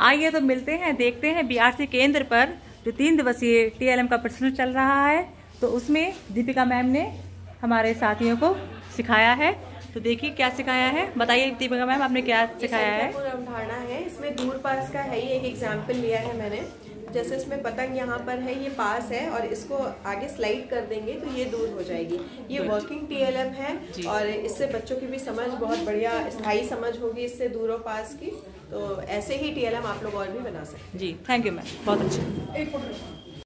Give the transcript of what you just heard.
आइए तो मिलते हैं देखते हैं बीआरसी केंद्र पर जो तीन दिवसीय टीएलएम का प्रश्न चल रहा है। तो उसमें दीपिका मैम ने हमारे साथियों को सिखाया है। तो देखिए क्या सिखाया है। बताइए दीपिका मैम आपने क्या सिखाया है अवधारणा है इसमें दूर पास का है ही एक एग्ज़ाम्पल लिया है मैंने। जैसे इसमें पतंग यहाँ पर है ये पास है और इसको आगे स्लाइड कर देंगे तो ये दूर हो जाएगी। ये वर्किंग टीएलएफ है और इससे बच्चों की भी समझ बहुत बढ़िया स्थायी समझ होगी इससे दूर और पास की। तो ऐसे ही टीएलएम आप लोग और भी बना सकते जी थैंक यू मैम बहुत अच्छे।